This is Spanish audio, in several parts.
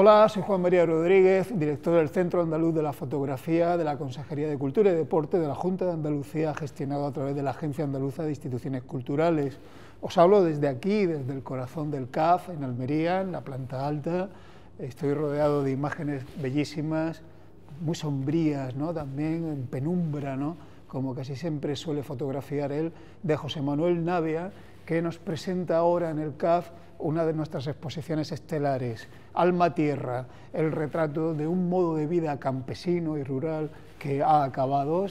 Hola, soy Juan María Rodríguez, director del Centro Andaluz de la Fotografía de la Consejería de Cultura y Deporte de la Junta de Andalucía, gestionado a través de la Agencia Andaluza de Instituciones Culturales. Os hablo desde aquí, desde el corazón del CAF, en Almería, en la planta alta. Estoy rodeado de imágenes bellísimas, muy sombrías, ¿no? también en penumbra, ¿no? como casi siempre suele fotografiar él, de José Manuel Navia, que nos presenta ahora en el CAF una de nuestras exposiciones estelares, Alma Tierra, el retrato de un modo de vida campesino y rural que ha acabado,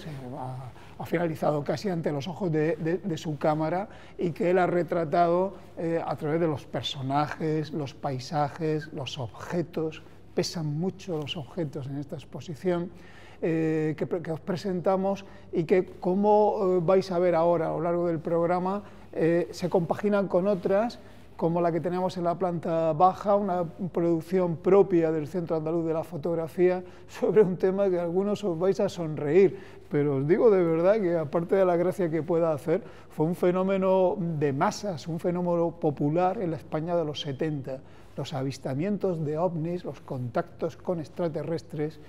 ha, finalizado casi ante los ojos de, su cámara y que él ha retratado eh, a través de los personajes, los paisajes, los objetos, pesan mucho los objetos en esta exposición, eh, que, os presentamos y que, como eh, vais a ver ahora a lo largo del programa, se compaginan con otras, como la que tenemos en la planta baja, una producción propia del Centro Andaluz de la Fotografía sobre un tema que algunos os vais a sonreír, pero os digo de verdad que aparte de la gracia que pueda hacer, fue un fenómeno de masas, un fenómeno popular en la España de los 70. Los avistamientos de ovnis, los contactos con extraterrestres,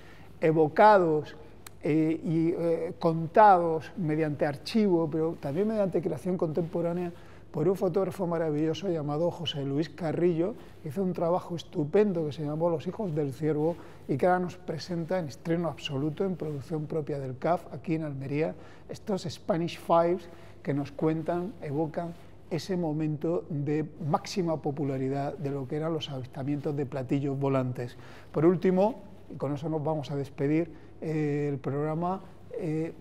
evocados eh, y eh, contados mediante archivo, pero también mediante creación contemporánea por un fotógrafo maravilloso llamado José Luis Carrillo, hizo un trabajo estupendo que se llamó Los hijos del ciervo y que ahora nos presenta en estreno absoluto, en producción propia del CAF, aquí en Almería, estos Spanish Fives que nos cuentan, evocan ese momento de máxima popularidad de lo que eran los avistamientos de platillos volantes. Por último, y con eso nos vamos a despedir eh, el programa. Eh,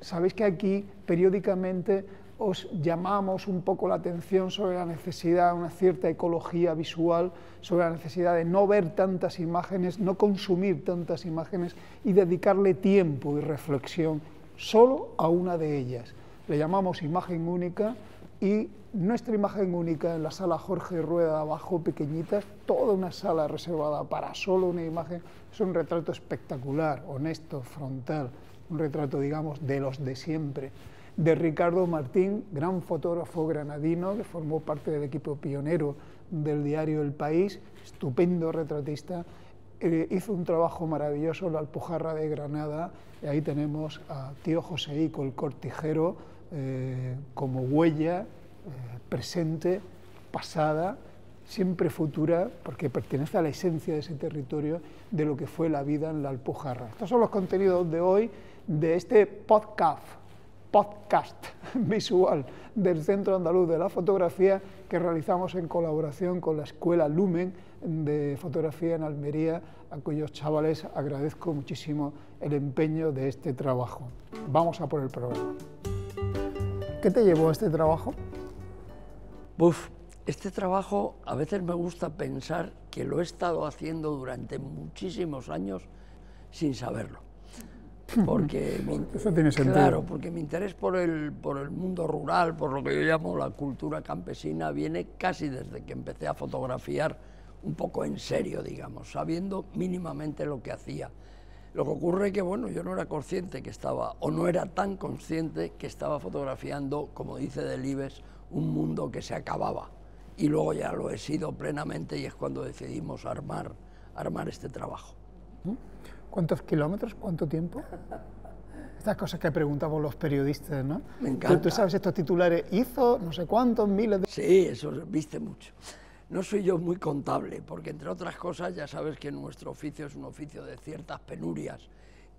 sabéis que aquí periódicamente os llamamos un poco la atención sobre la necesidad de una cierta ecología visual, sobre la necesidad de no ver tantas imágenes, no consumir tantas imágenes y dedicarle tiempo y reflexión solo a una de ellas. Le llamamos imagen única y nuestra imagen única en la sala Jorge Rueda abajo, pequeñitas, toda una sala reservada para solo una imagen, es un retrato espectacular, honesto, frontal, un retrato, digamos, de los de siempre. De Ricardo Martín, gran fotógrafo granadino que formó parte del equipo pionero del diario El País, estupendo retratista, eh, hizo un trabajo maravilloso la Alpujarra de Granada, y ahí tenemos a tío José Ico, el cortijero, eh, como huella eh, presente, pasada, siempre futura, porque pertenece a la esencia de ese territorio, de lo que fue la vida en la Alpujarra. Estos son los contenidos de hoy de este podcast, podcast visual del Centro Andaluz de la Fotografía que realizamos en colaboración con la Escuela Lumen de Fotografía en Almería, a cuyos chavales agradezco muchísimo el empeño de este trabajo. Vamos a por el programa. ¿Qué te llevó a este trabajo? Uf, este trabajo a veces me gusta pensar que lo he estado haciendo durante muchísimos años sin saberlo. Porque Eso tiene sentido. Claro, porque mi interés por el, por el mundo rural, por lo que yo llamo la cultura campesina, viene casi desde que empecé a fotografiar un poco en serio, digamos, sabiendo mínimamente lo que hacía. Lo que ocurre es que, bueno, yo no era consciente que estaba, o no era tan consciente que estaba fotografiando, como dice Delibes, un mundo que se acababa. Y luego ya lo he sido plenamente y es cuando decidimos armar, armar este trabajo. ¿Cuántos kilómetros? ¿Cuánto tiempo? Estas cosas que preguntamos los periodistas, ¿no? Me encanta. ¿Tú, sabes estos titulares? ¿Hizo no sé cuántos miles de...? Sí, eso viste mucho. No soy yo muy contable, porque entre otras cosas ya sabes que nuestro oficio es un oficio de ciertas penurias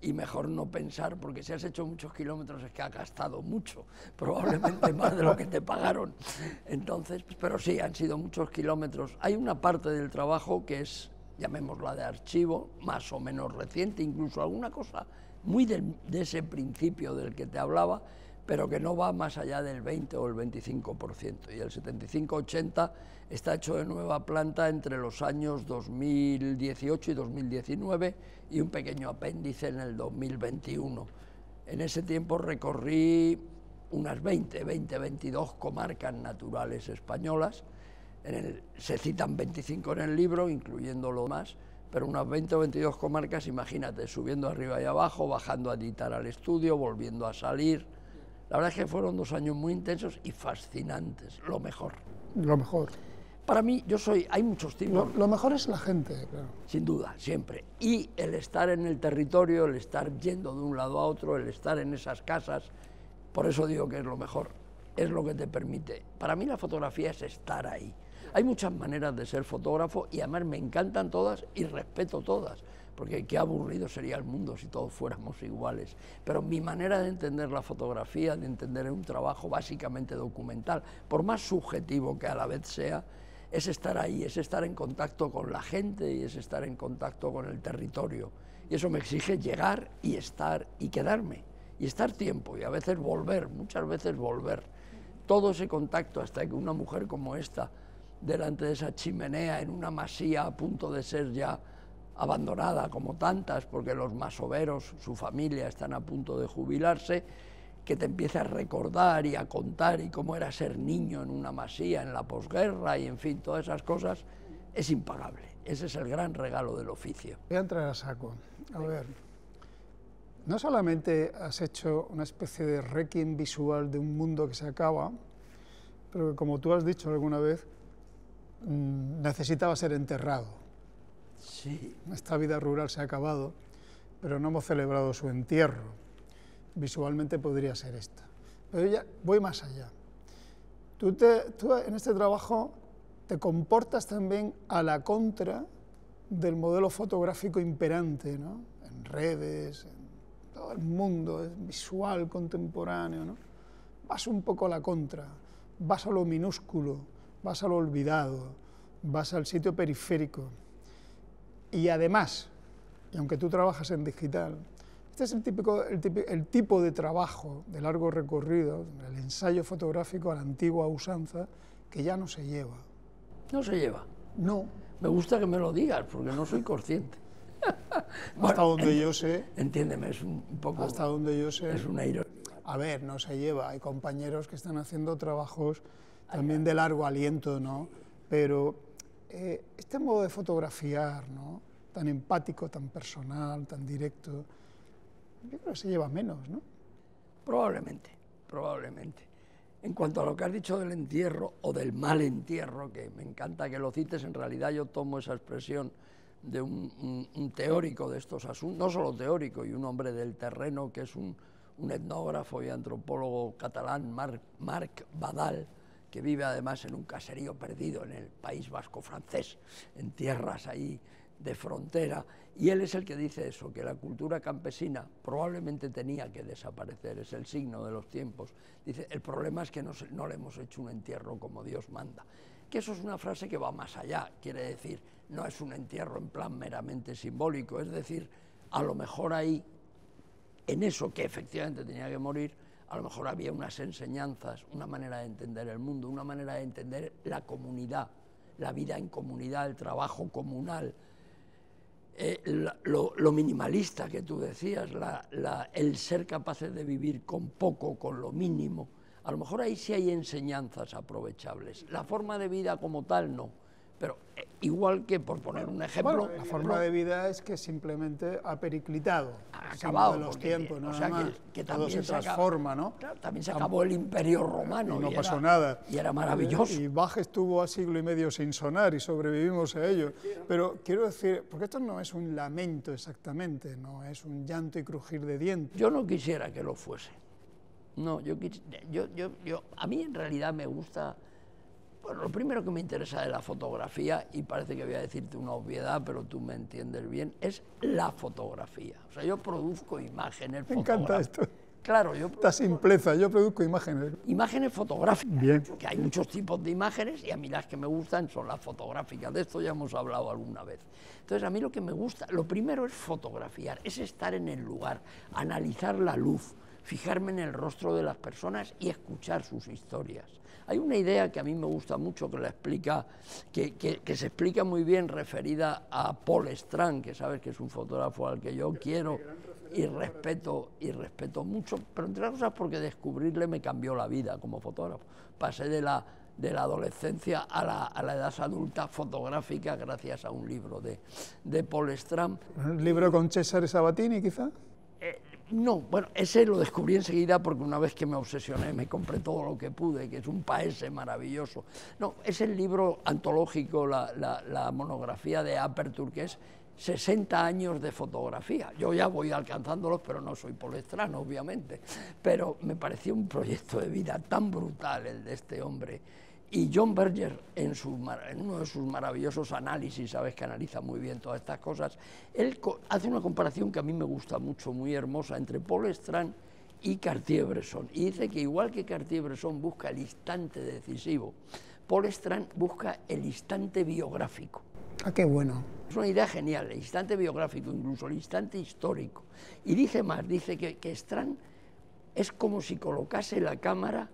y mejor no pensar, porque si has hecho muchos kilómetros es que has gastado mucho, probablemente más de lo que te pagaron. Entonces, pero sí, han sido muchos kilómetros. Hay una parte del trabajo que es, llamémosla de archivo, más o menos reciente, incluso alguna cosa muy de, ese principio del que te hablaba, pero que no va más allá del 20 o el 25%. Y el 75-80 está hecho de nueva planta entre los años 2018 y 2019 y un pequeño apéndice en el 2021. En ese tiempo recorrí unas 20, 20, 22 comarcas naturales españolas. Se citan 25 en el libro, incluyendo lo más, pero unas 20 o 22 comarcas, imagínate, subiendo arriba y abajo, bajando a editar al estudio, volviendo a salir la verdad es que fueron dos años muy intensos y fascinantes, lo mejor. Lo mejor. Para mí, yo soy, hay muchos tipos. Lo, mejor es la gente, claro. Sin duda, siempre. Y el estar en el territorio, el estar yendo de un lado a otro, el estar en esas casas, por eso digo que es lo mejor, es lo que te permite. Para mí la fotografía es estar ahí. Hay muchas maneras de ser fotógrafo y además me encantan todas y respeto todas porque qué aburrido sería el mundo si todos fuéramos iguales. Pero mi manera de entender la fotografía, de entender un trabajo básicamente documental, por más subjetivo que a la vez sea, es estar ahí, es estar en contacto con la gente y es estar en contacto con el territorio. Y eso me exige llegar y estar y quedarme, y estar tiempo, y a veces volver, muchas veces volver. Todo ese contacto hasta que una mujer como esta, delante de esa chimenea, en una masía a punto de ser ya abandonada como tantas, porque los masoveros, su familia, están a punto de jubilarse, que te empiece a recordar y a contar y cómo era ser niño en una masía en la posguerra y en fin, todas esas cosas, es impagable. Ese es el gran regalo del oficio. Voy a entrar a saco. A ver, no solamente has hecho una especie de requiem visual de un mundo que se acaba, pero que como tú has dicho alguna vez, necesitaba ser enterrado Sí. Esta vida rural se ha acabado, pero no hemos celebrado su entierro. Visualmente podría ser esta. Pero ya voy más allá. Tú, en este trabajo te comportas también a la contra del modelo fotográfico imperante, ¿no? en redes, en todo el mundo visual contemporáneo. ¿no? Vas un poco a la contra, vas a lo minúsculo, vas a lo olvidado, vas al sitio periférico. Y además, y aunque tú trabajas en digital, este es el, típico, el, tipo de trabajo de largo recorrido, el ensayo fotográfico a la antigua usanza, que ya no se lleva. ¿No se lleva? No. Me gusta que me lo digas, porque no soy consciente. hasta donde yo sé. Entiéndeme, es un poco. Hasta donde yo sé. Es una ironía. A ver, no se lleva. Hay compañeros que están haciendo trabajos también de largo aliento, ¿no? Pero eh, este modo de fotografiar, ¿no? tan empático, tan personal, tan directo, yo creo que se lleva menos, ¿no? Probablemente, probablemente. En cuanto a lo que has dicho del entierro o del mal entierro, que me encanta que lo cites, en realidad yo tomo esa expresión de un, teórico de estos asuntos, no solo teórico, y un hombre del terreno que es un, etnógrafo y antropólogo catalán, Marc, Marc Badal, que vive además en un caserío perdido en el País Vasco francés, en tierras ahí de frontera, y él es el que dice eso, que la cultura campesina probablemente tenía que desaparecer, es el signo de los tiempos. Dice, el problema es que no, le hemos hecho un entierro como Dios manda. Que eso es una frase que va más allá, quiere decir, no es un entierro en plan meramente simbólico, es decir, a lo mejor ahí, en eso que efectivamente tenía que morir, a lo mejor había unas enseñanzas, una manera de entender el mundo, una manera de entender la comunidad, la vida en comunidad, el trabajo comunal, eh, lo, minimalista que tú decías, el ser capaces de vivir con poco, con lo mínimo, a lo mejor ahí sí hay enseñanzas aprovechables. La forma de vida como tal no pero eh, igual que, por poner un ejemplo... la forma de vida es que simplemente ha periclitado. Ha acabado. De los tiempos, ¿no? O sea, que, Todo se transforma, ¿no? también se acabó el imperio romano. Y no pasó nada. Y era maravilloso. Y, Bach estuvo a siglo y medio sin sonar y sobrevivimos a ello. Pero quiero decir, porque esto no es un lamento exactamente, no es un llanto y crujir de dientes. Yo no quisiera que lo fuese. No, yo, yo, yo, yo a mí en realidad me gusta bueno, lo primero que me interesa de la fotografía, y parece que voy a decirte una obviedad, pero tú me entiendes bien, es la fotografía. O sea, yo produzco imágenes. Me encanta esto. Claro, yo. Esta simpleza, yo produzco imágenes. Imágenes fotográficas. Bien. Que hay muchos tipos de imágenes y a mí las que me gustan son las fotográficas. De esto ya hemos hablado alguna vez. Entonces, a mí lo que me gusta, lo primero es fotografiar, es estar en el lugar, analizar la luz, fijarme en el rostro de las personas y escuchar sus historias. Hay una idea que a mí me gusta mucho, que, la explica, que, que, se explica muy bien referida a Paul Strand, que sabes que es un fotógrafo al que yo quiero y respeto, y respeto mucho, pero entre otras cosas porque descubrirle me cambió la vida como fotógrafo. Pasé de la, de la adolescencia a la, a la, edad adulta fotográfica gracias a un libro de, de Paul Strand. ¿Un libro con Cesare Sabatini quizá? No, bueno, ese lo descubrí enseguida porque una vez que me obsesioné me compré todo lo que pude, que es un paese maravilloso. No, es el libro antológico, la, monografía de Aperture, que es 60 años de fotografía. Yo ya voy alcanzándolos, pero no soy polestrano, obviamente. Pero me pareció un proyecto de vida tan brutal el de este hombre y John Berger, en, uno de sus maravillosos análisis, sabes que analiza muy bien todas estas cosas, él hace una comparación que a mí me gusta mucho, muy hermosa, entre Paul Strand y Cartier-Bresson. Y dice que igual que Cartier-Bresson busca el instante decisivo, Paul Strand busca el instante biográfico. Ah, qué bueno. Es una idea genial, el instante biográfico, incluso el instante histórico. Y dice más, dice que, que Strand es como si colocase la cámara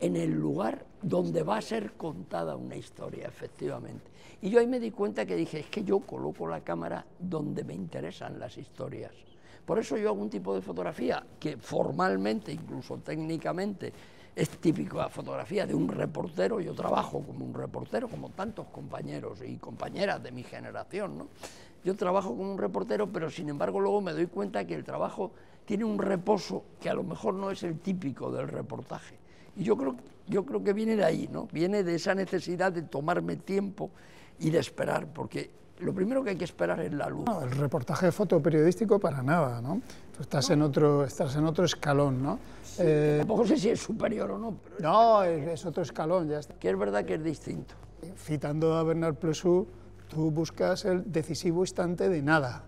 en el lugar donde va a ser contada una historia, efectivamente. Y yo ahí me di cuenta que dije, es que yo coloco la cámara donde me interesan las historias. Por eso yo hago un tipo de fotografía que formalmente, incluso técnicamente, es típica fotografía de un reportero. Yo trabajo como un reportero, como tantos compañeros y compañeras de mi generación. ¿no? Yo trabajo como un reportero, pero sin embargo luego me doy cuenta que el trabajo tiene un reposo que a lo mejor no es el típico del reportaje y yo creo, yo creo que viene de ahí, ¿no? Viene de esa necesidad de tomarme tiempo y de esperar, porque lo primero que hay que esperar es la luz. No, el reportaje fotoperiodístico para nada, ¿no? Tú estás, en, otro, estás en otro escalón, ¿no? Eh, tampoco sé si es superior o no. no, es, otro escalón, ya está. Que es verdad que es distinto. Citando a Bernard Plessou, tú buscas el decisivo instante de nada.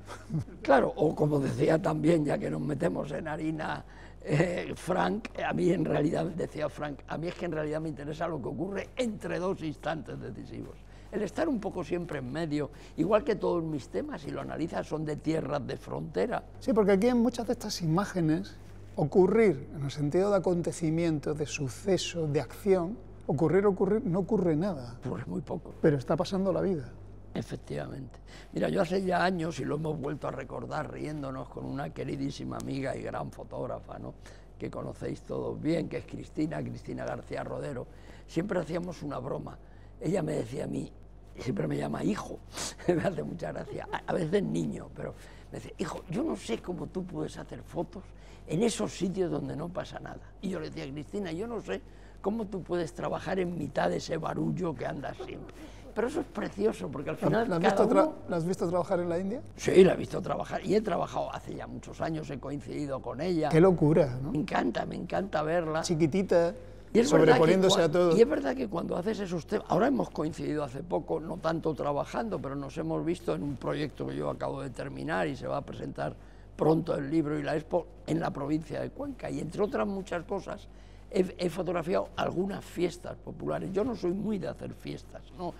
Claro, o como decía también, ya que nos metemos en harina eh, Frank, a mí en realidad, decía Frank, a mí es que en realidad me interesa lo que ocurre entre dos instantes decisivos. El estar un poco siempre en medio, igual que todos mis temas, si lo analizas, son de tierras de frontera. Sí, porque aquí en muchas de estas imágenes, ocurrir, en el sentido de acontecimiento, de suceso, de acción, ocurrir, ocurrir, no ocurre nada. Ocurre muy poco. Pero está pasando la vida. Efectivamente. Mira, yo hace ya años, y lo hemos vuelto a recordar riéndonos con una queridísima amiga y gran fotógrafa, ¿no? que conocéis todos bien, que es Cristina, Cristina García Rodero, siempre hacíamos una broma. Ella me decía a mí, siempre me llama hijo, me hace mucha gracia, a veces niño, pero me dice, hijo, yo no sé cómo tú puedes hacer fotos en esos sitios donde no pasa nada. Y yo le decía, Cristina, yo no sé cómo tú puedes trabajar en mitad de ese barullo que andas siempre pero eso es precioso, porque al final. ¿La has, visto, has visto trabajar en la India? Sí, la he visto trabajar y he trabajado hace ya muchos años, he coincidido con ella. Qué locura, ¿no? Me encanta, me encanta verla. Chiquitita. Y sobreponiéndose a todo. Y es verdad que cuando haces esos temas, ahora hemos coincidido hace poco, no tanto trabajando, pero nos hemos visto en un proyecto que yo acabo de terminar y se va a presentar pronto el libro y la expo en la provincia de Cuenca. Y entre otras muchas cosas, he, he fotografiado algunas fiestas populares. Yo no soy muy de hacer fiestas, no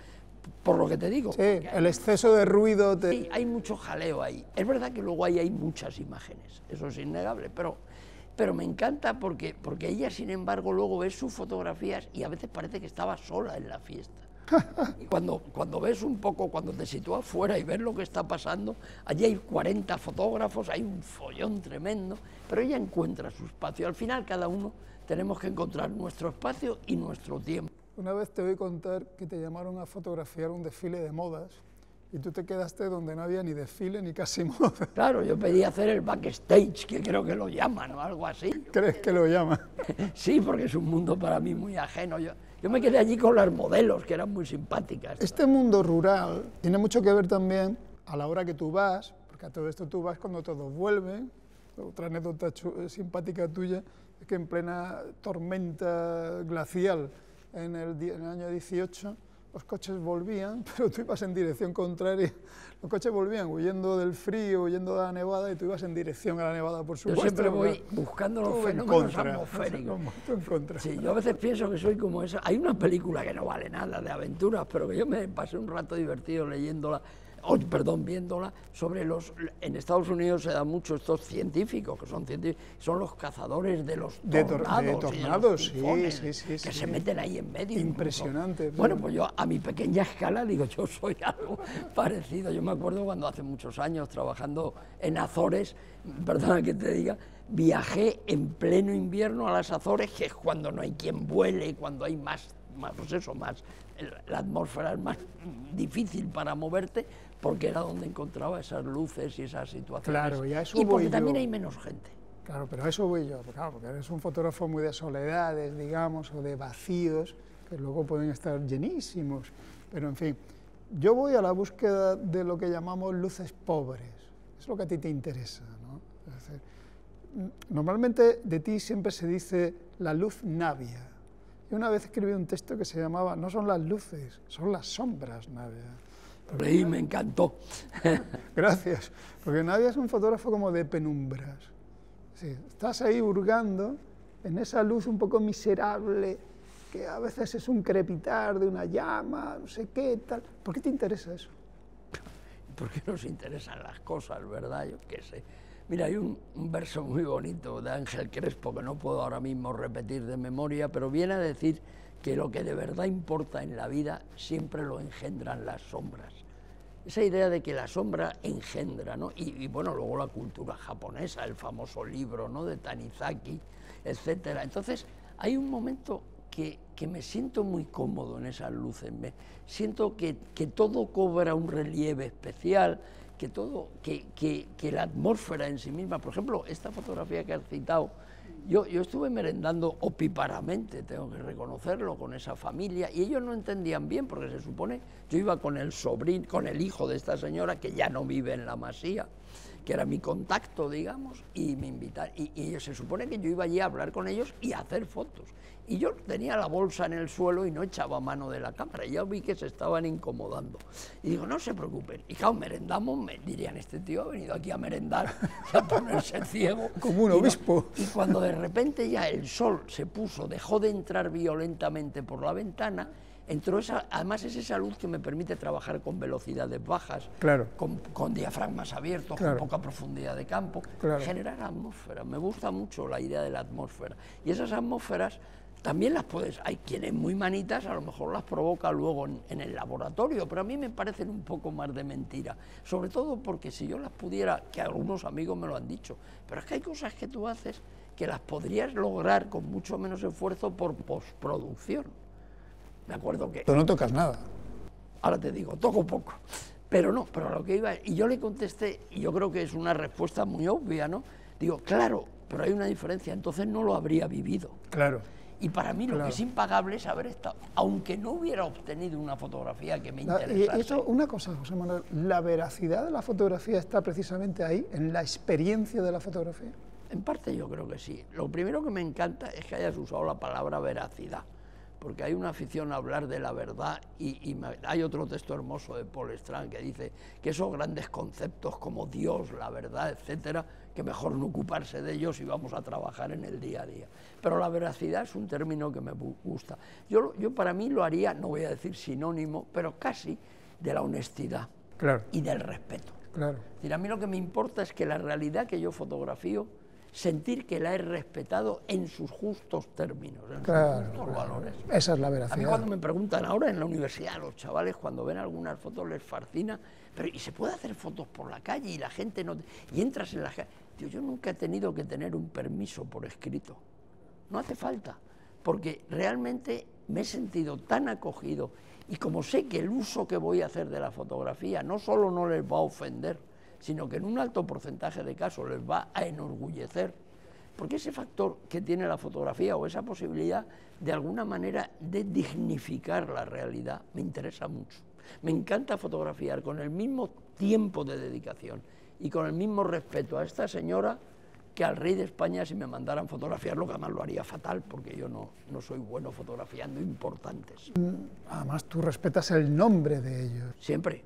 por lo que te digo. Sí, el exceso de ruido. Sí, hay mucho jaleo ahí. Es verdad que luego ahí hay muchas imágenes, eso es innegable, pero, pero me encanta porque, porque ella, sin embargo, luego ve sus fotografías y a veces parece que estaba sola en la fiesta. Y cuando, cuando ves un poco, cuando te sitúas fuera y ves lo que está pasando, allí hay 40 fotógrafos, hay un follón tremendo, pero ella encuentra su espacio. Al final cada uno tenemos que encontrar nuestro espacio y nuestro tiempo. Una vez te voy a contar que te llamaron a fotografiar un desfile de modas y tú te quedaste donde no había ni desfile ni casi moda. Claro, yo pedí hacer el backstage, que creo que lo llaman o algo así. ¿Crees que lo llaman? sí, porque es un mundo para mí muy ajeno. Yo, yo me quedé allí con las modelos, que eran muy simpáticas. Este mundo rural tiene mucho que ver también a la hora que tú vas, porque a todo esto tú vas cuando todos vuelven. Otra anécdota simpática tuya es que en plena tormenta glacial en el, año 18 los coches volvían, pero tú ibas en dirección contraria. Los coches volvían huyendo del frío, huyendo de la nevada, y tú ibas en dirección a la nevada, por supuesto. Yo siempre voy buscando los fenómenos atmosféricos. Sí, yo a veces pienso que soy como esa. Hay una película que no vale nada de aventuras, pero que yo me pasé un rato divertido leyéndola perdón, viéndola, sobre los... En Estados Unidos se dan mucho estos científicos, que son científicos, son los cazadores de los tornados. De, tornados, sí, sí, sí, Que se meten ahí en medio. Impresionante. Bueno, pues yo a mi pequeña escala digo, yo soy algo parecido. Yo me acuerdo cuando hace muchos años trabajando en Azores, perdona que te diga, viajé en pleno invierno a las Azores, que es cuando no hay quien vuele, cuando hay más, más pues eso, más, la atmósfera es más difícil para moverte, porque era donde encontraba esas luces y esas situaciones. Claro, ya eso y porque también hay menos gente. Claro, pero a eso voy yo, claro, porque eres un fotógrafo muy de soledades, digamos, o de vacíos, que luego pueden estar llenísimos, pero en fin, yo voy a la búsqueda de lo que llamamos luces pobres, es lo que a ti te interesa, ¿no? normalmente de ti siempre se dice la luz navia. Y una vez escribí un texto que se llamaba No son las luces, son las sombras navia. Leí, me encantó. Gracias, porque Navia es un fotógrafo como de penumbras. estás ahí hurgando en esa luz un poco miserable, que a veces es un crepitar de una llama, no sé qué, tal. ¿Por qué te interesa eso? ¿Por qué nos interesan las cosas, verdad? Yo qué sé. Mira, hay un, verso muy bonito de Ángel Crespo que no puedo ahora mismo repetir de memoria, pero viene a decir que lo que de verdad importa en la vida siempre lo engendran las sombras. Esa idea de que la sombra engendra, ¿no? Y, bueno, luego la cultura japonesa, el famoso libro, ¿no? De Tanizaki, etcétera. Entonces, hay un momento que, que, me siento muy cómodo en esas luces, siento que, que todo cobra un relieve especial, que todo, que, que, la atmósfera en sí misma, por ejemplo, esta fotografía que has citado, yo, yo estuve merendando opiparamente, tengo que reconocerlo, con esa familia, y ellos no entendían bien, porque se supone, yo iba con el sobrino, con el hijo de esta señora, que ya no vive en la masía, que era mi contacto, digamos, y me invitaron, y, y se supone que yo iba allí a hablar con ellos y a hacer fotos. Y yo tenía la bolsa en el suelo y no echaba mano de la cámara. Y ya vi que se estaban incomodando. Y digo, no se preocupen. Y claro, merendamos, me dirían, este tío ha venido aquí a merendar y a ponerse ciego. Como un obispo. Y, cuando de repente ya el sol se puso, dejó de entrar violentamente por la ventana, entró esa, además es esa luz que me permite trabajar con velocidades bajas, claro. con, diafragmas abiertos, con poca profundidad de campo, generar atmósfera. Me gusta mucho la idea de la atmósfera. Y esas atmósferas también las puedes, hay quienes muy manitas, a lo mejor las provoca luego en, el laboratorio, pero a mí me parecen un poco más de mentira, sobre todo porque si yo las pudiera, que algunos amigos me lo han dicho, pero es que hay cosas que tú haces que las podrías lograr con mucho menos esfuerzo por postproducción. Me acuerdo que... Tú no tocas nada. Ahora te digo, toco poco. Pero no, pero a lo que iba... Y yo le contesté, y yo creo que es una respuesta muy obvia, ¿no? Digo, claro, pero hay una diferencia, entonces no lo habría vivido. Claro. Y para mí lo que es impagable es haber estado, aunque no hubiera obtenido una fotografía que me interesara. Y eso, una cosa, José Manuel, ¿la veracidad de la fotografía está precisamente ahí, en la experiencia de la fotografía? En parte yo creo que sí. Lo primero que me encanta es que hayas usado la palabra veracidad, porque hay una afición a hablar de la verdad y, hay otro texto hermoso de Paul Strand que dice que esos grandes conceptos como Dios, la verdad, etcétera, que mejor no ocuparse de ellos y vamos a trabajar en el día a día. Pero la veracidad es un término que me gusta. Yo, yo para mí lo haría, no voy a decir sinónimo, pero casi de la honestidad y del respeto. Claro. a mí lo que me importa es que la realidad que yo fotografío, sentir que la he respetado en sus justos términos, en sus justos valores. Esa es la veracidad. A mí cuando me preguntan ahora en la universidad, los chavales cuando ven algunas fotos les fascina, pero ¿y se puede hacer fotos por la calle y la gente no... y entras en la calle? yo nunca he tenido que tener un permiso por escrito. No hace falta, porque realmente me he sentido tan acogido y como sé que el uso que voy a hacer de la fotografía no solo no les va a ofender, sino que en un alto porcentaje de casos les va a enorgullecer, porque ese factor que tiene la fotografía o esa posibilidad de alguna manera de dignificar la realidad me interesa mucho. Me encanta fotografiar con el mismo tiempo de dedicación y con el mismo respeto a esta señora que al rey de España si me mandaran fotografiarlo, que además lo haría fatal, porque yo no, no soy bueno fotografiando importantes. Además, tú respetas el nombre de ellos. Siempre.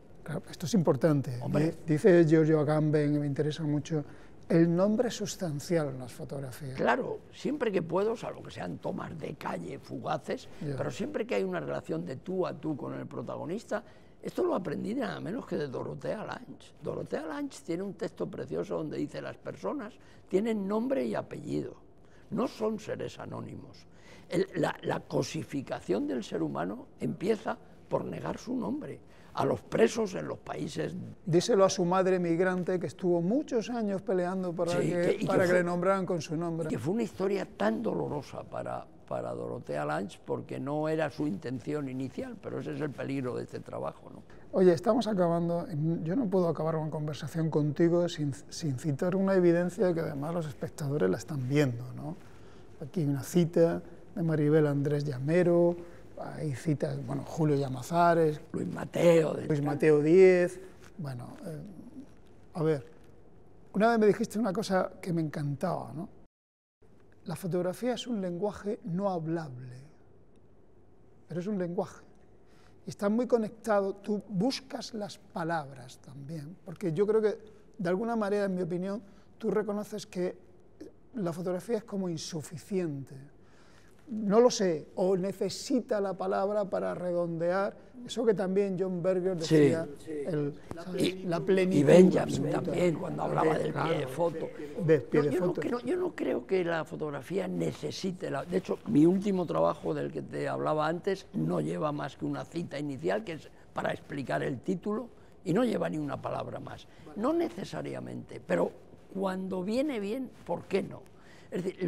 Esto es importante. Dice Giorgio Agamben, me interesa mucho, el nombre sustancial en las fotografías. Claro, siempre que puedo, salvo que sean tomas de calle fugaces, pero siempre que hay una relación de tú a tú con el protagonista, esto lo aprendí nada menos que de Dorotea Lange. Dorotea Lange tiene un texto precioso donde dice las personas tienen nombre y apellido, no son seres anónimos. la, cosificación del ser humano empieza por negar su nombre a los presos en los países. Díselo a su madre migrante que estuvo muchos años peleando para, que, para que, le nombraran con su nombre. Que fue una historia tan dolorosa para, para Dorotea Lange porque no era su intención inicial, pero ese es el peligro de este trabajo. ¿no? Oye, estamos acabando, yo no puedo acabar una conversación contigo sin, sin citar una evidencia que además los espectadores la están viendo. ¿no? Aquí hay una cita de Maribel Andrés Llamero, hay citas, bueno, Julio Llamazares, Luis Mateo, Luis Mateo Díez, bueno, eh, a ver, una vez me dijiste una cosa que me encantaba, ¿no? La fotografía es un lenguaje no hablable, pero es un lenguaje. Y está muy conectado, tú buscas las palabras también, porque yo creo que, de alguna manera, en mi opinión, tú reconoces que la fotografía es como insuficiente no lo sé, o necesita la palabra para redondear, eso que también John Berger decía, la plenitud. Y Benjamin también, cuando hablaba del pie de foto. yo, No creo, que la fotografía necesite, la, de hecho, mi último trabajo del que te hablaba antes no lleva más que una cita inicial, que es para explicar el título, y no lleva ni una palabra más. No necesariamente, pero cuando viene bien, ¿por qué no? Es decir,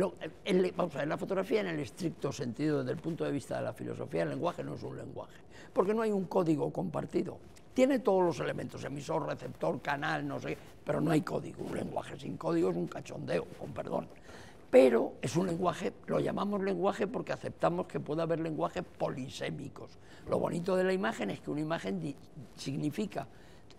vamos a ver, la fotografía en el estricto sentido, desde el punto de vista de la filosofía, el lenguaje no es un lenguaje, porque no hay un código compartido. Tiene todos los elementos, emisor, receptor, canal, no sé, pero no hay código. Un lenguaje sin código es un cachondeo, con perdón. Pero es un lenguaje, lo llamamos lenguaje porque aceptamos que puede haber lenguajes polisémicos. Lo bonito de la imagen es que una imagen significa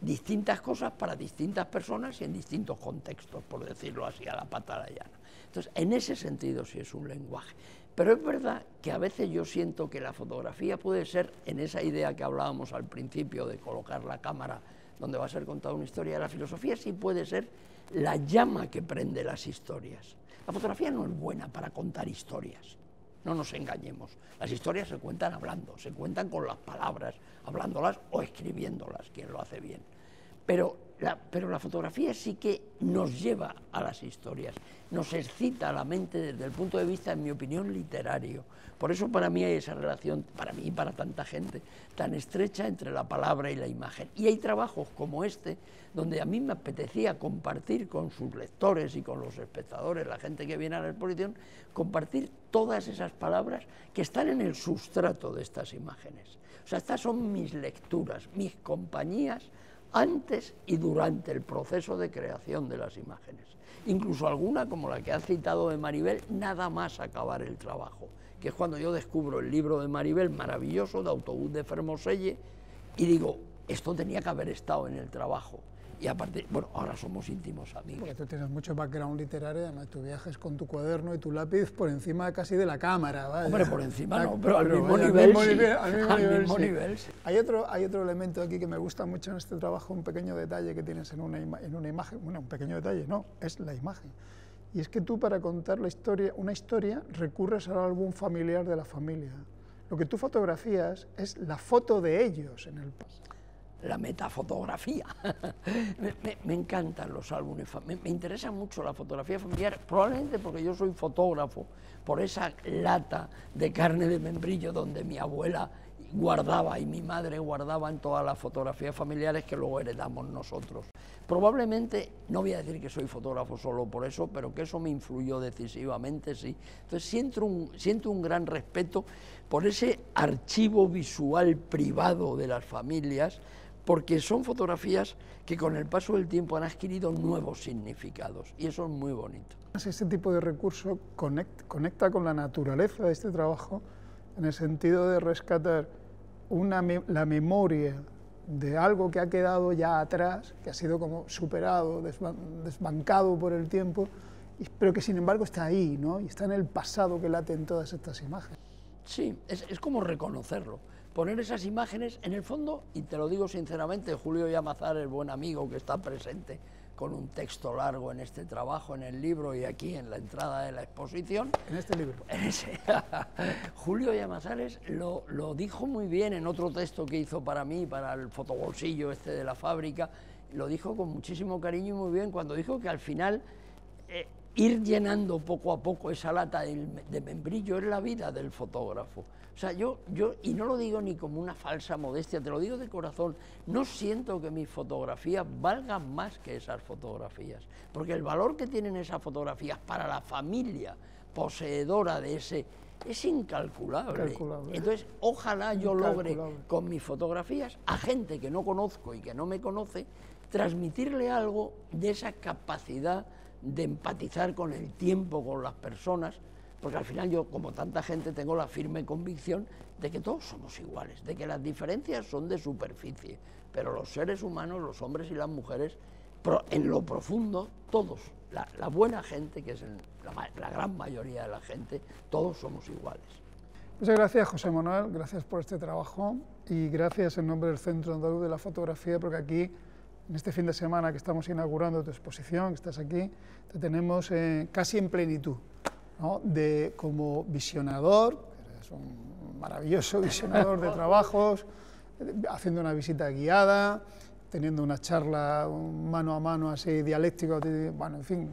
distintas cosas para distintas personas y en distintos contextos, por decirlo así, a la pata de llana. Entonces, en ese sentido sí es un lenguaje. Pero es verdad que a veces yo siento que la fotografía puede ser, en esa idea que hablábamos al principio de colocar la cámara donde va a ser contada una historia, la filosofía sí puede ser la llama que prende las historias. La fotografía no es buena para contar historias, no nos engañemos. Las historias se cuentan hablando, se cuentan con las palabras, hablándolas o escribiéndolas, quien lo hace bien. Pero pero la fotografía sí que nos lleva a las historias, nos excita la mente desde el punto de vista, en mi opinión, literario. Por eso para mí hay esa relación, para mí y para tanta gente, tan estrecha entre la palabra y la imagen. Y hay trabajos como este, donde a mí me apetecía compartir con sus lectores y con los espectadores, la gente que viene a la exposición, compartir todas esas palabras que están en el sustrato de estas imágenes. O sea, estas son mis lecturas, mis compañías antes y durante el proceso de creación de las imágenes. Incluso alguna, como la que ha citado de Maribel, nada más acabar el trabajo, que es cuando yo descubro el libro de Maribel maravilloso, de Autobús de Fermoselle, y digo, esto tenía que haber estado en el trabajo. Y aparte, bueno, ahora somos íntimos amigos. Porque tú tienes mucho background literario, además tú viajes con tu cuaderno y tu lápiz por encima casi de la cámara. ¿vale? Hombre, por encima no, pero al mismo nivel, al mismo nivel, Hay, otro, hay otro elemento aquí que me gusta mucho en este trabajo, un pequeño detalle que tienes en una, en una imagen, bueno, un pequeño detalle, no, es la imagen. Y es que tú para contar la historia, una historia recurres al álbum familiar de la familia. Lo que tú fotografías es la foto de ellos en el pasado la metafotografía. me, encantan los álbumes, me, interesa mucho la fotografía familiar, probablemente porque yo soy fotógrafo, por esa lata de carne de membrillo donde mi abuela guardaba y mi madre guardaba en todas las fotografías familiares que luego heredamos nosotros. Probablemente, no voy a decir que soy fotógrafo solo por eso, pero que eso me influyó decisivamente, sí. Entonces siento un, siento un gran respeto por ese archivo visual privado de las familias, porque son fotografías que con el paso del tiempo han adquirido nuevos significados y eso es muy bonito. Este tipo de recurso conecta, con la naturaleza de este trabajo en el sentido de rescatar una, la memoria de algo que ha quedado ya atrás, que ha sido como superado, desbancado por el tiempo, pero que sin embargo está ahí, ¿no? Y está en el pasado que late en todas estas imágenes. Sí, es, es como reconocerlo poner esas imágenes en el fondo, y te lo digo sinceramente, Julio Yamazar, el buen amigo que está presente con un texto largo en este trabajo, en el libro y aquí en la entrada de la exposición. En este libro. Julio Llamazares lo, lo, dijo muy bien en otro texto que hizo para mí, para el fotobolsillo este de la fábrica, lo dijo con muchísimo cariño y muy bien cuando dijo que al final eh, ir llenando poco a poco esa lata de membrillo es la vida del fotógrafo. O sea, yo, yo, y no lo digo ni como una falsa modestia, te lo digo de corazón, no siento que mis fotografías valgan más que esas fotografías, porque el valor que tienen esas fotografías para la familia poseedora de ese es incalculable. Entonces, ojalá yo logre con mis fotografías a gente que no conozco y que no me conoce, transmitirle algo de esa capacidad de empatizar con el tiempo, con las personas, porque al final yo, como tanta gente, tengo la firme convicción de que todos somos iguales, de que las diferencias son de superficie, pero los seres humanos, los hombres y las mujeres, en lo profundo, todos, la, buena gente, que es la, gran mayoría de la gente, todos somos iguales. Muchas gracias, José Manuel, gracias por este trabajo y gracias en nombre del Centro Andaluz de la Fotografía, porque aquí, en este fin de semana que estamos inaugurando tu exposición, que estás aquí, te tenemos eh, casi en plenitud, de, como visionador, eres un maravilloso visionador de trabajos, haciendo una visita guiada, teniendo una charla mano a mano así dialéctica, bueno, en fin,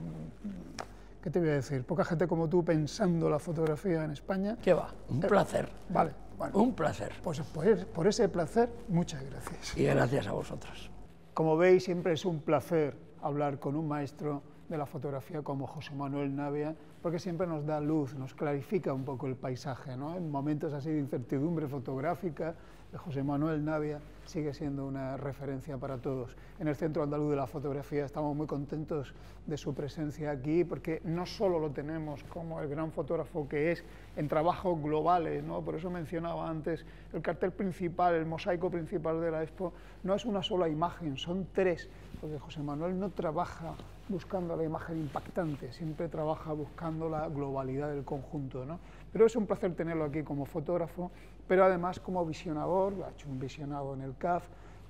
¿qué te voy a decir? Poca gente como tú pensando la fotografía en España. ¿Qué va? Un eh, placer. Vale, bueno. Un placer. Pues por, por ese placer, muchas gracias. Y gracias a vosotros. Como veis, siempre es un placer hablar con un maestro de la fotografía como José Manuel Navia, porque siempre nos da luz, nos clarifica un poco el paisaje, ¿no? En momentos así de incertidumbre fotográfica, José Manuel Navia sigue siendo una referencia para todos. En el Centro Andaluz de la Fotografía estamos muy contentos de su presencia aquí porque no solo lo tenemos como el gran fotógrafo que es en trabajos globales, por eso mencionaba antes el cartel principal, el mosaico principal de la Expo, no es una sola imagen, son tres, porque José Manuel no trabaja buscando la imagen impactante, siempre trabaja buscando la globalidad del conjunto. ¿no? Pero es un placer tenerlo aquí como fotógrafo, pero además como visionador, ha hecho un visionado en el CAF,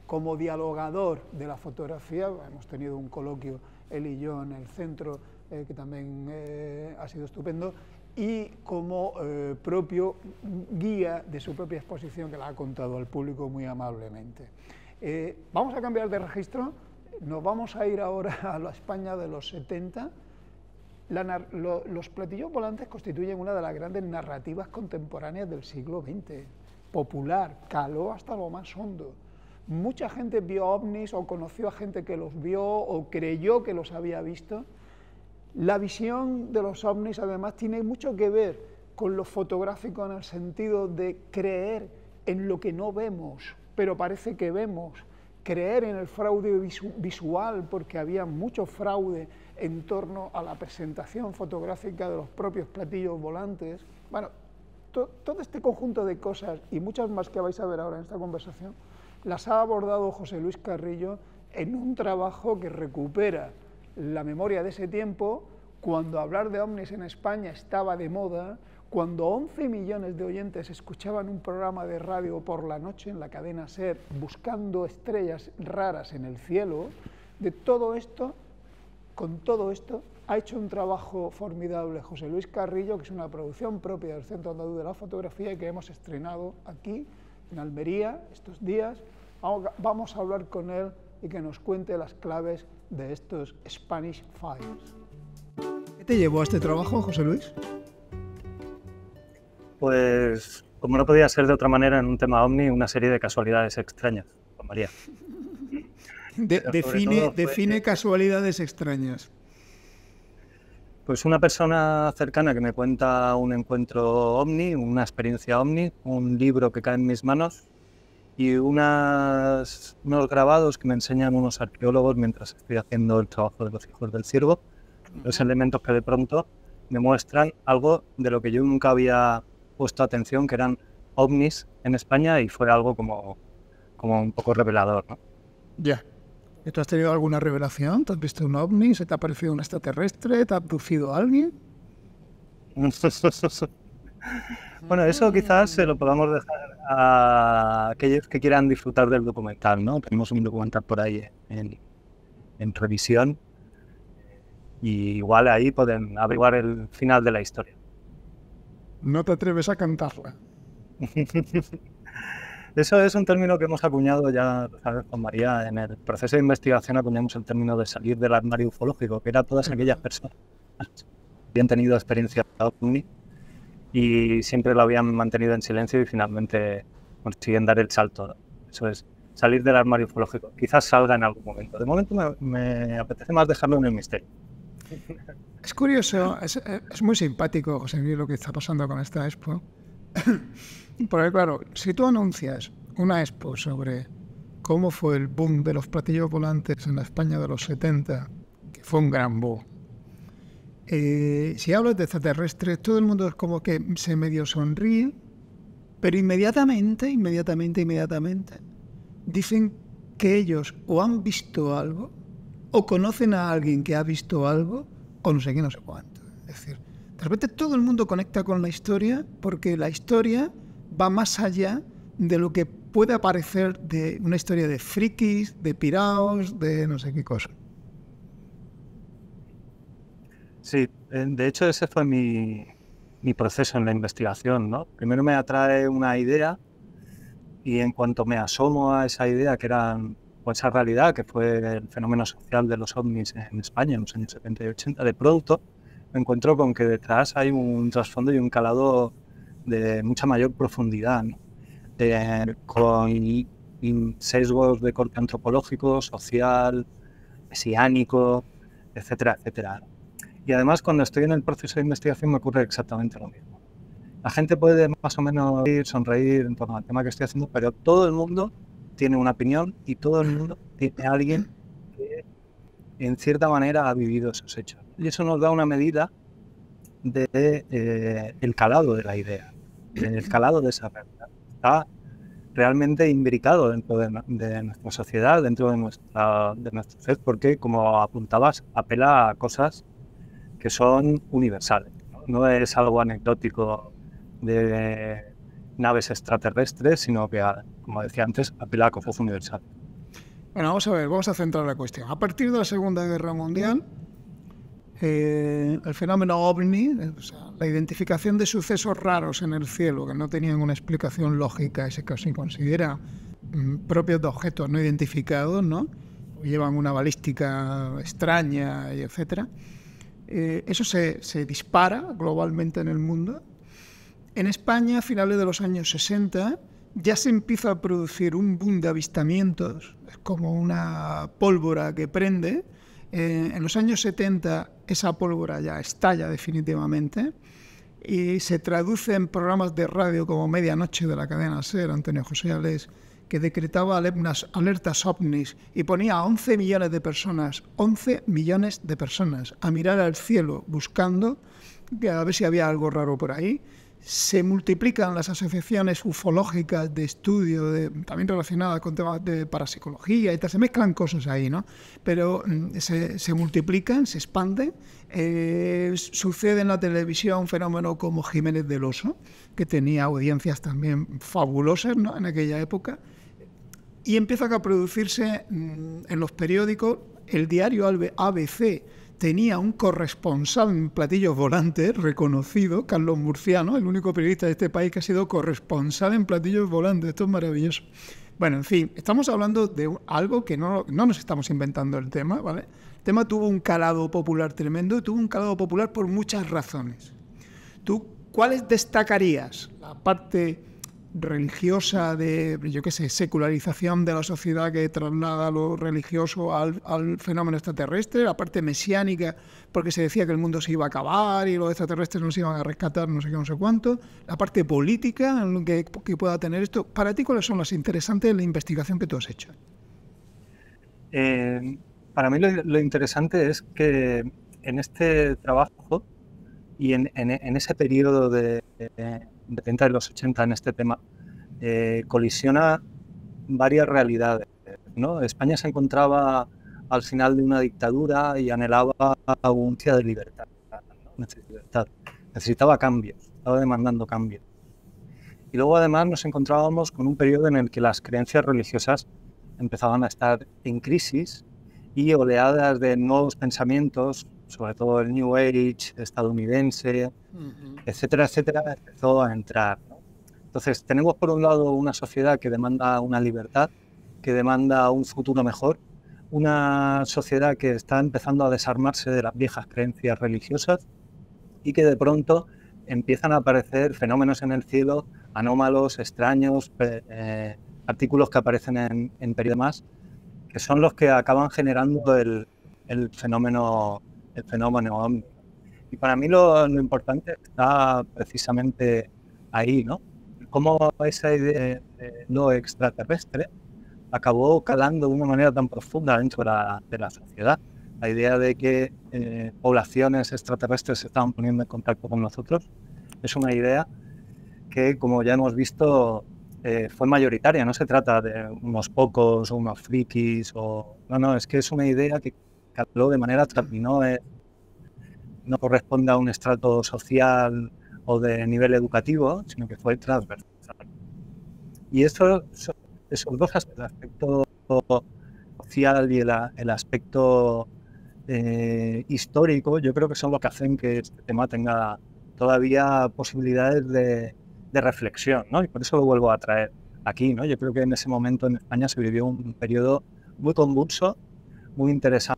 como dialogador de la fotografía, hemos tenido un coloquio él y yo en el centro, eh, que también eh, ha sido estupendo, y como eh, propio guía de su propia exposición que la ha contado al público muy amablemente. vamos a cambiar de registro, nos vamos a ir ahora a la España de los 70, los platillos volantes constituyen una de las grandes narrativas contemporáneas del siglo XX. Popular, caló hasta lo más hondo. Mucha gente vio ovnis o conoció a gente que los vio o creyó que los había visto. La visión de los ovnis además tiene mucho que ver con lo fotográfico en el sentido de creer en lo que no vemos, pero parece que vemos, creer en el fraude visual, porque había mucho fraude en torno a la presentación fotográfica de los propios platillos volantes. Bueno, todo este conjunto de cosas y muchas más que vais a ver ahora en esta conversación, las ha abordado José Luis Carrillo en un trabajo que recupera la memoria de ese tiempo, cuando hablar de ovnis en España estaba de moda, cuando 11 millones de oyentes escuchaban un programa de radio por la noche en la cadena SER buscando estrellas raras en el cielo, de todo esto con todo esto, ha hecho un trabajo formidable José Luis Carrillo, que es una producción propia del Centro Andaluz de la Fotografía y que hemos estrenado aquí, en Almería, estos días. Vamos a hablar con él y que nos cuente las claves de estos Spanish Files. ¿Qué te llevó a este trabajo, José Luis? Pues, como no podía ser de otra manera en un tema ovni, una serie de casualidades extrañas, con María define, define casualidades extrañas. Pues una persona cercana que me cuenta un encuentro ovni, una experiencia ovni, un libro que cae en mis manos y unas, unos grabados que me enseñan unos arqueólogos mientras estoy haciendo el trabajo de los hijos del ciervo. Los elementos que de pronto me muestran algo de lo que yo nunca había puesto atención, que eran ovnis en España y fue algo como, como un poco revelador. Ya. ¿Tú has tenido alguna revelación? ¿Te has visto un ovni? ¿Se te ha parecido un extraterrestre? ¿Te ha abducido alguien? bueno, eso quizás se lo podamos dejar a aquellos que quieran disfrutar del documental, ¿no? Tenemos un documental por ahí en, en revisión y igual ahí pueden averiguar el final de la historia. No te atreves a cantarla. Eso es un término que hemos acuñado ya, ¿sabes? Con María, en el proceso de investigación acuñamos el término de salir del armario ufológico, que era todas aquellas personas que habían tenido experiencia ovni y siempre lo habían mantenido en silencio y finalmente consiguen dar el salto. Eso es salir del armario ufológico. Quizás salga en algún momento. De momento me, me apetece más dejarlo en el misterio. Es curioso, es, muy simpático, José Luis, lo que está pasando con esta expo. Porque claro, si tú anuncias una expo sobre cómo fue el boom de los platillos volantes en la España de los 70, que fue un gran boom, eh, si hablas de extraterrestres, todo el mundo es como que se medio sonríe, pero inmediatamente, inmediatamente, inmediatamente, dicen que ellos o han visto algo, o conocen a alguien que ha visto algo, o no sé qué, no sé cuánto. Es decir, de repente todo el mundo conecta con la historia porque la historia va más allá de lo que puede aparecer de una historia de frikis, de piraos, de no sé qué cosa. Sí, eh, de hecho ese fue mi, proceso en la investigación. ¿no? Primero me atrae una idea y en cuanto me asomo a esa idea, que era esa realidad, que fue el fenómeno social de los ovnis en España en los años 70 y 80, de pronto me encuentro con que detrás hay un trasfondo y un calado de mucha mayor profundidad, con sesgos de corte antropológico, social, mesiánico, etcétera, etcétera. Y además cuando estoy en el proceso de investigación me ocurre exactamente lo mismo. La gente puede más o menos ir, sonreír en torno al tema que estoy haciendo, pero todo el mundo tiene una opinión y todo el mundo tiene a alguien que en cierta manera ha vivido esos hechos. Y eso nos da una medida de, eh, el calado de la idea, del calado de esa realidad. Está realmente imbricado dentro de, nuestra sociedad, dentro de nuestra, de porque, como apuntabas, apela a cosas que son universales. ¿no? es algo anecdótico de naves extraterrestres, sino que, como decía antes, apela a cosas universales. Bueno, vamos a ver, vamos a centrar la cuestión. A partir de la Segunda Guerra Mundial, eh, el fenómeno ovni, la identificación de sucesos raros en el cielo que no tenían una explicación lógica, ese que se considera mm, propios de objetos no identificados, ¿no? O llevan una balística extraña, y etcétera eh, eso se, dispara globalmente en el mundo. En España, a finales de los años 60, ya se empieza a producir un boom de avistamientos, es como una pólvora que prende. Eh, en los años 70 esa pólvora ya estalla definitivamente y se traduce en programas de radio como Medianoche de la cadena SER, Antonio José Alés, que decretaba alertas ovnis y ponía a 11 millones de personas, 11 millones de personas, a mirar al cielo buscando a ver si había algo raro por ahí. Se multiplican las asociaciones ufológicas de estudio, de, también relacionadas con temas de parapsicología y tal, se mezclan cosas ahí, ¿no? Pero mm, se, multiplican, se expanden. Eh, sucede en la televisión un fenómeno como Jiménez del Oso, que tenía audiencias también fabulosas ¿no? en aquella época y empieza a producirse mm, en los periódicos. El diario ABC tenía un corresponsal en platillos volantes reconocido, Carlos Murciano, el único periodista de este país que ha sido corresponsal en platillos volantes. Esto es maravilloso. Bueno, en fin, estamos hablando de algo que no, no nos estamos inventando el tema, ¿vale? El tema tuvo un calado popular tremendo tuvo un calado popular por muchas razones. ¿Tú cuáles destacarías? La parte religiosa de, yo qué sé, secularización de la sociedad que traslada lo religioso al, fenómeno extraterrestre, la parte mesiánica, porque se decía que el mundo se iba a acabar y los extraterrestres nos iban a rescatar, no sé qué, no sé cuánto, la parte política que, que pueda tener esto. Para ti, ¿cuáles son las interesantes de la investigación que tú has hecho? Eh, para mí lo, interesante es que en este trabajo y en, ese periodo de los 80 en este tema, eh, colisiona varias realidades. ¿no? España se encontraba al final de una dictadura y anhelaba un día de libertad, Necesitaba cambios, estaba demandando cambios. Y luego además nos encontrábamos con un periodo en el que las creencias religiosas empezaban a estar en crisis y oleadas de nuevos pensamientos sobre todo el New Age estadounidense, etcétera, etcétera, empezó a entrar. Entonces, tenemos por un lado una sociedad que demanda una libertad, que demanda un futuro mejor, una sociedad que está empezando a desarmarse de las viejas creencias religiosas y que de pronto empiezan a aparecer fenómenos en el cielo, anómalos, extraños, eh, artículos que aparecen en, en periodos más, que son los que acaban generando el, el fenómeno el fenómeno OVNI. Y para mí lo, lo importante está precisamente ahí, ¿no? Cómo esa idea de lo extraterrestre acabó calando de una manera tan profunda dentro de la, de la sociedad. La idea de que eh, poblaciones extraterrestres se estaban poniendo en contacto con nosotros es una idea que, como ya hemos visto, eh, fue mayoritaria. No se trata de unos pocos o unos frikis. O... No, no, es que es una idea que caló de manera no, no corresponde a un estrato social o de nivel educativo, sino que fue transversal. Y eso esos dos aspectos, el aspecto social y el, aspecto eh, histórico, yo creo que son lo que hacen que este tema tenga todavía posibilidades de, reflexión, ¿no? Y por eso lo vuelvo a traer aquí, ¿no? Yo creo que en ese momento en España se vivió un periodo muy convulso, muy interesante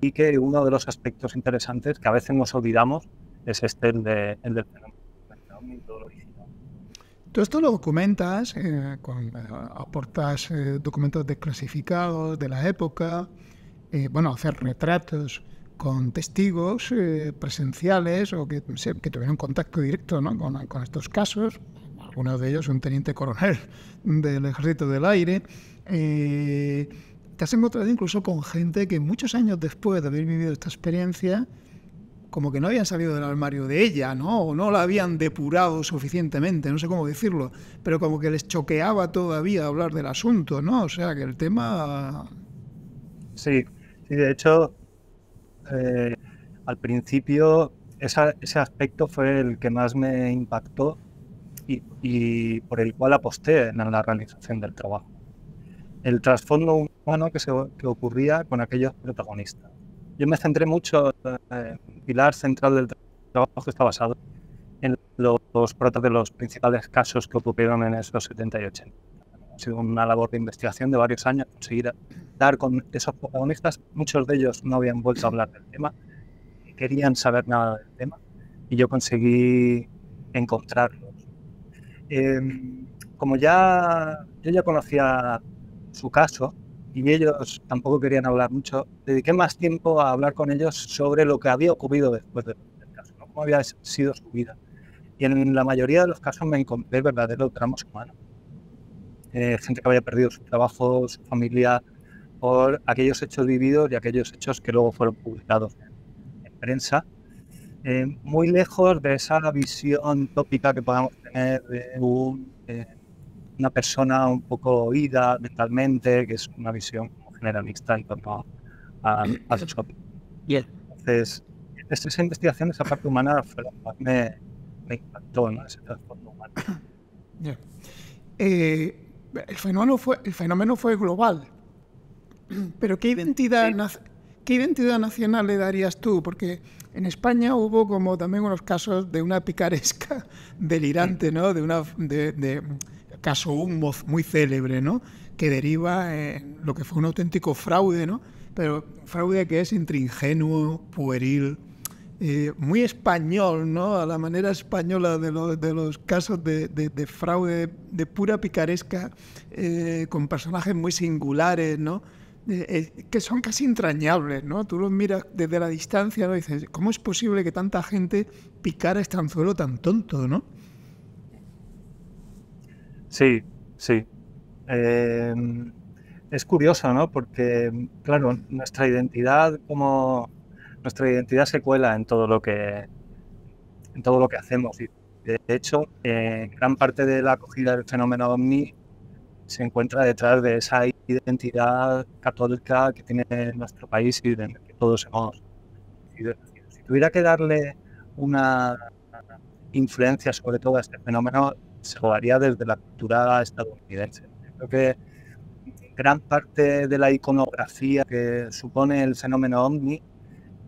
y que uno de los aspectos interesantes que a veces nos olvidamos es este, el, de, el del fenómeno. Tú esto lo documentas, eh, con, eh, aportas eh, documentos desclasificados de la época, bueno, hacer retratos con testigos presenciales o que, que, tuvieron contacto directo ¿no? con, con, estos casos, algunos de ellos un teniente coronel del Ejército del Aire. Te has encontrado incluso con gente que muchos años después de haber vivido esta experiencia, como que no habían salido del armario de ella, ¿no? O no la habían depurado suficientemente, no sé cómo decirlo, pero como que les choqueaba todavía hablar del asunto, ¿no? O sea, que el tema... Sí, sí de hecho, eh, al principio ese aspecto fue el que más me impactó y, por el cual aposté en la realización del trabajo. El trasfondo humano que, se, que ocurría con aquellos protagonistas yo me centré mucho, el pilar central del trabajo está basado en los, los de los principales casos que ocurrieron en esos 70 y 80. Ha sido una labor de investigación de varios años, conseguir dar con esos protagonistas. Muchos de ellos no habían vuelto a hablar del tema, querían saber nada del tema, y yo conseguí encontrarlos. Em, como ya yo ya conocía su caso, y ellos tampoco querían hablar mucho, dediqué más tiempo a hablar con ellos sobre lo que había ocurrido después del, caso, cómo había sido su vida. Y en la mayoría de los casos me encontré verdaderos dramas humanos. Eh, gente que había perdido su trabajo, su familia, por aquellos hechos vividos y aquellos hechos que luego fueron publicados en, prensa. Eh, muy lejos de esa visión tópica que podamos tener de un eh, una persona un poco oída mentalmente, que es una visión generalista en torno a, a, su Bien. Entonces, esa investigación, esa parte humana, fue la que más me, me impactó, ¿no? ese trasfondo humano. Eh, el, fenómeno fue, el fenómeno fue global, pero ¿qué identidad, ¿qué identidad nacional le darías tú? Porque en España hubo como también unos casos de una picaresca delirante, ¿no? De una de, de caso Unmoz muy célebre, ¿no? que deriva en lo que fue un auténtico fraude, ¿no? pero fraude que es entre pueril, eh, muy español, ¿no? a la manera española de, los casos de, de, fraude de pura picaresca, eh, con personajes muy singulares, ¿no? Eh, que son casi entrañables, ¿no? Tú los miras desde la distancia ¿no? y dices, ¿cómo es posible que tanta gente picara este anzuelo tan tonto, ¿no? Sí, sí. Eh, es curioso, ¿no? Porque, claro, nuestra identidad como nuestra identidad se cuela en todo lo que en todo lo que hacemos. De hecho, eh, gran parte de la acogida del fenómeno OVNI se encuentra detrás de esa identidad católica que tiene nuestro país y de que todos hemos Si tuviera que darle una influencia sobre todo a este fenómeno, se jugaría desde la cultura estadounidense. Creo que gran parte de la iconografía que supone el fenómeno ovni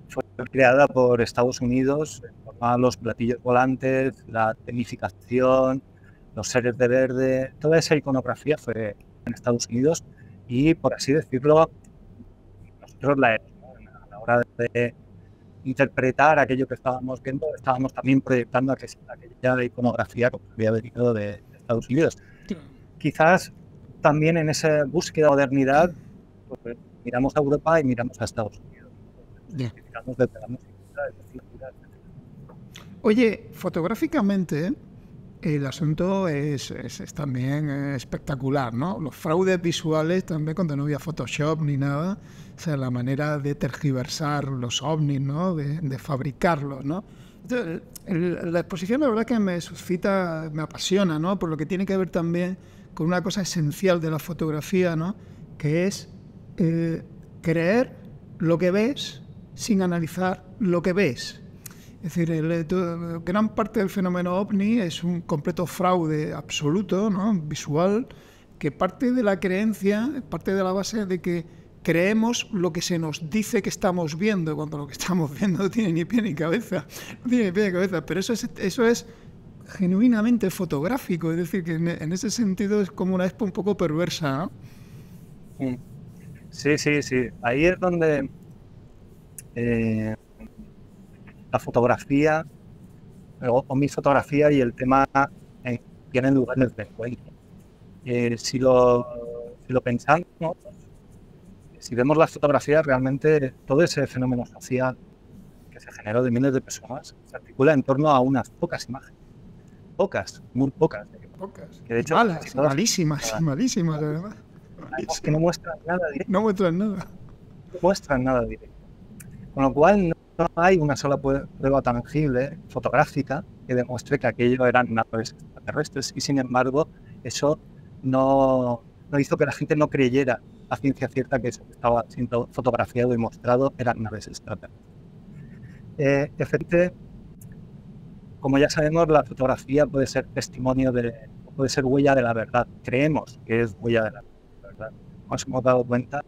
fue creada por Estados Unidos a los platillos volantes, la tecnificación, los seres de verde, toda esa iconografía fue en Estados Unidos y, por así decirlo, nosotros la, a la hora de interpretar aquello que estábamos viendo, estábamos también proyectando aquella iconografía que había venido de, Estados Unidos. Quizás también en esa búsqueda de modernidad pues, miramos a Europa y miramos a Estados Unidos. identificamos desde la música, Oye, fotográficamente el asunto es, también espectacular, ¿no? Los fraudes visuales también cuando no había Photoshop ni nada, o sea, la manera de tergiversar los ovnis, ¿no? De, fabricarlos, ¿no? la exposición la verdad que me suscita, me apasiona, ¿no? Por lo que tiene que ver también con una cosa esencial de la fotografía, ¿no? Que es eh, creer lo que ves sin analizar lo que ves. Es decir, gran parte del fenómeno ovni es un completo fraude absoluto, ¿no? visual, que parte de la creencia, parte de la base de que creemos lo que se nos dice que estamos viendo, cuando lo que estamos viendo no tiene ni pie ni cabeza, no tiene ni pie ni cabeza, pero eso es, eso es genuinamente fotográfico, es decir, que en, ese sentido es como una expo un poco perversa. Sí, sí, sí. Ahí es donde eh, la fotografía o, mi fotografía y el tema eh, tienen lugar en el encuentro. Eh, si, lo, si lo pensamos, si vemos las fotografías, realmente todo ese fenómeno social que se generó de miles de personas se articula en torno a unas pocas imágenes. Pocas, muy pocas. Pocas. Que de hecho, Malas, malísimas, malísimas, de verdad. Es que no muestran nada directo. No muestran nada. No muestran nada directo. Con lo cual, no no hay una sola prueba tangible, fotográfica, que demuestre que aquello eran naves extraterrestres y sin embargo eso no, no hizo que la gente no creyera a ciencia cierta que estaba siendo fotografiado y mostrado eran naves extraterrestres. Eh, efectivamente, como ya sabemos, la fotografía puede ser testimonio de, puede ser huella de la verdad. Creemos que es huella de la verdad. Nos hemos dado cuenta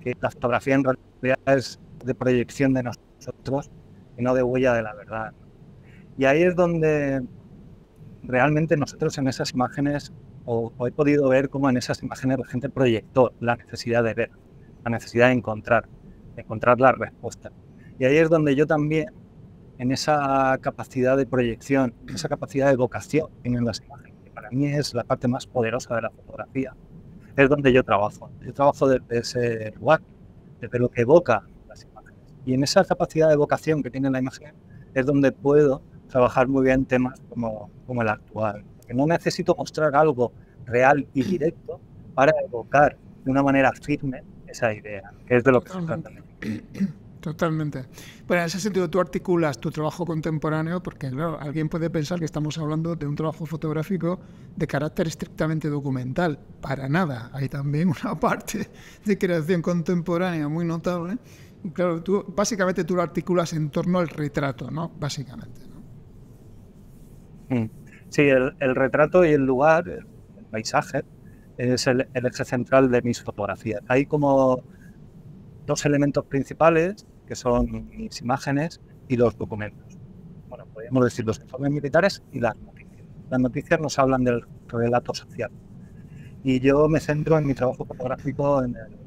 que la fotografía en realidad es de proyección de nosotros y no de huella de la verdad. Y ahí es donde realmente nosotros en esas imágenes, o, he podido ver cómo en esas imágenes la gente proyectó la necesidad de ver, la necesidad de encontrar, de encontrar la respuesta. Y ahí es donde yo también, en esa capacidad de proyección, esa capacidad de evocación que tienen las imágenes, que para mí es la parte más poderosa de la fotografía, es donde yo trabajo. Yo trabajo desde ese lugar, desde lo que evoca y en esa capacidad de vocación que tiene la imagen es donde puedo trabajar muy bien temas como, como el actual. Que no necesito mostrar algo real y directo para evocar de una manera firme esa idea, que es de lo que se trata. Totalmente. Bueno, en ese sentido tú articulas tu trabajo contemporáneo porque, claro, alguien puede pensar que estamos hablando de un trabajo fotográfico de carácter estrictamente documental. Para nada. Hay también una parte de creación contemporánea muy notable Claro, tú, básicamente tú lo articulas en torno al retrato, ¿no? Básicamente, ¿no? Mm. Sí, el, retrato y el lugar, el, paisaje, es el, eje central de mis fotografías. Hay como dos elementos principales, que son mis imágenes y los documentos. Bueno, podríamos decir los informes militares y las noticias. Las noticias nos hablan del relato social. Y yo me centro en mi trabajo fotográfico en el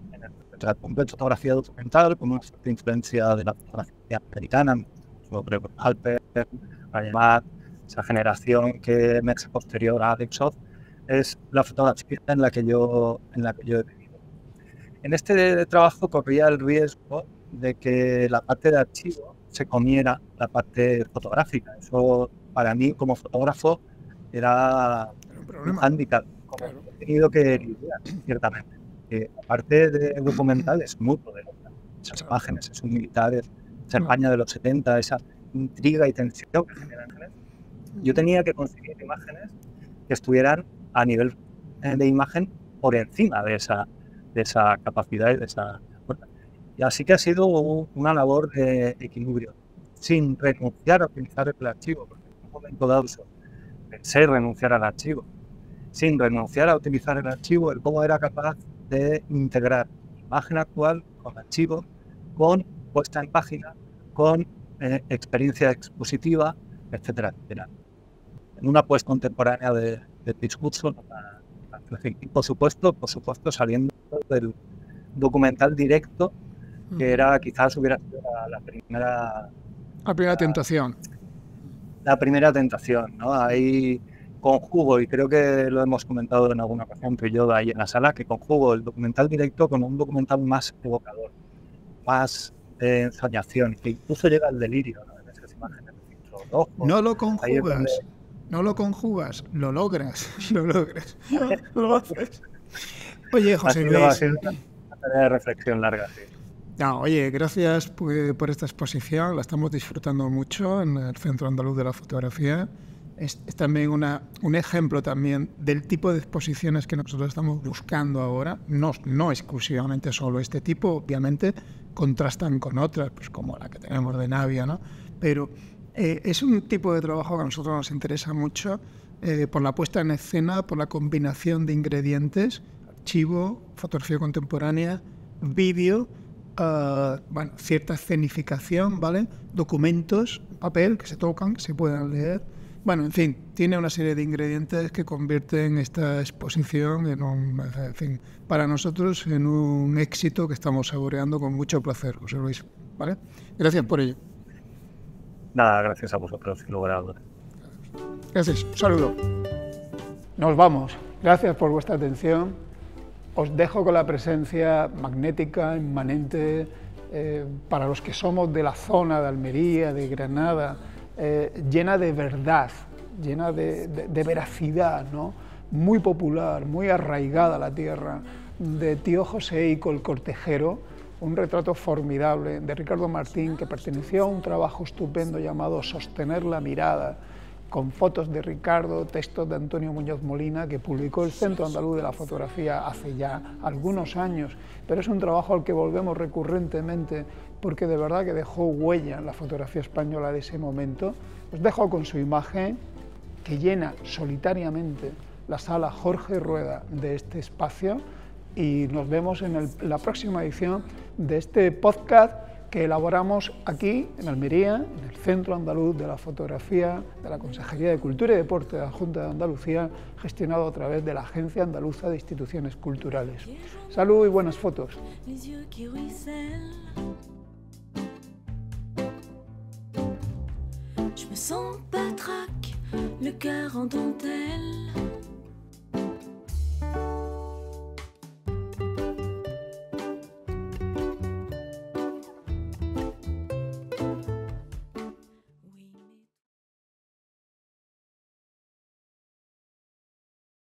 fotografía documental con una fuerte influencia de la fotografía americana, sobre Alper, Raymat, esa generación que es posterior a Alex es la fotografía en la que yo, en la que yo he vivido. En este trabajo corría el riesgo de que la parte de archivo se comiera la parte fotográfica. Eso para mí como fotógrafo era un, handicap, como he tenido que lidiar, ciertamente que aparte de documental es muy poderosa. Esas imágenes, esos militares, esa España de los 70, esa intriga y tensión que generan. Yo tenía que conseguir imágenes que estuvieran a nivel eh, de imagen por encima de esa, de esa capacidad y de esa Y así que ha sido una labor de equilibrio, sin renunciar a utilizar el archivo, porque en un momento dado pensé renunciar al archivo, sin renunciar a utilizar el archivo, el cómo era capaz de integrar imagen actual con archivo, con puesta en página, con eh, experiencia expositiva, etcétera, etcétera. En una pues contemporánea de, discurso, y por supuesto, por supuesto, saliendo del documental directo, que era quizás hubiera sido la, primera... La primera tentación. La primera tentación, ¿no? Ahí conjugo, y creo que lo hemos comentado en alguna ocasión que yo ahí en la sala, que conjugo el documental directo con un documental más evocador, más de ensoñación, que incluso llega al delirio ¿no? en esas imágenes. no lo conjugas, no lo conjugas, lo logras, lo logras, lo haces. Oye, José Luis. una de reflexión larga, sí. No, oye, gracias por, esta exposición, la estamos disfrutando mucho en el Centro Andaluz de la Fotografía. Es, también una, un ejemplo también del tipo de exposiciones que nosotros estamos buscando ahora, no, no exclusivamente solo este tipo, obviamente contrastan con otras, pues como la que tenemos de Navia, ¿no? pero eh, es un tipo de trabajo que a nosotros nos interesa mucho eh, por la puesta en escena, por la combinación de ingredientes, archivo, fotografía contemporánea, vídeo, uh, cierta escenificación, ¿vale? Documentos, papel que se tocan, que se puedan leer. Bueno, en fin, tiene una serie de ingredientes que convierten esta exposición en fin, para nosotros en un éxito que estamos saboreando con mucho placer, José Luis. ¿Vale? Gracias por ello. Nada, gracias a vosotros, logrado. Gracias, un saludo. Nos vamos. Gracias por vuestra atención os dejo con la presencia magnética, inmanente, eh, para los que somos de la zona de Almería, de Granada, eh, llena de verdad, llena de, veracidad, ¿no? muy popular, muy arraigada la tierra, de tío José Ico, el cortejero, un retrato formidable de Ricardo Martín que perteneció a un trabajo estupendo llamado Sostener la mirada, con fotos de Ricardo, textos de Antonio Muñoz Molina, que publicó el Centro Andaluz de la Fotografía hace ya algunos años, pero es un trabajo al que volvemos recurrentemente porque de verdad que dejó huella en la fotografía española de ese momento. Os dejo con su imagen que llena solitariamente la sala Jorge Rueda de este espacio y nos vemos en la próxima edición de este podcast que elaboramos aquí en Almería, en el Centro Andaluz de la Fotografía de la Consejería de Cultura y Deporte de la Junta de Andalucía, gestionado a través de la Agencia Andaluza de Instituciones Culturales. Salud y buenas fotos.